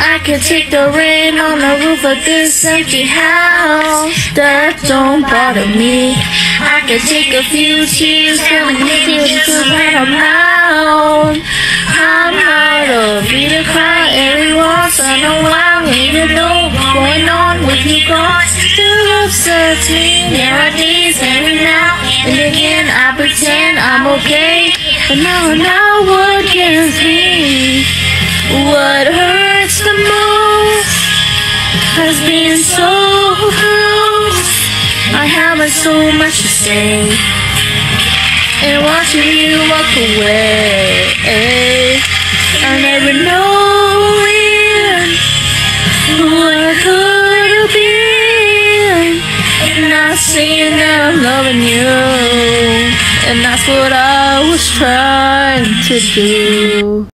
I can take the rain on the roof of this empty house. That don't bother me. I can take a few tears the tears to let them out. I'm not a to cry every once in a while. To know what's going on with you gone. Still upsets me. There are days every now and again I pretend I'm okay. But now, what has been so close. I haven't so much to say. And watching you walk away, I never knowing who I could have been. Not saying that I'm loving you, and that's what I was trying to do.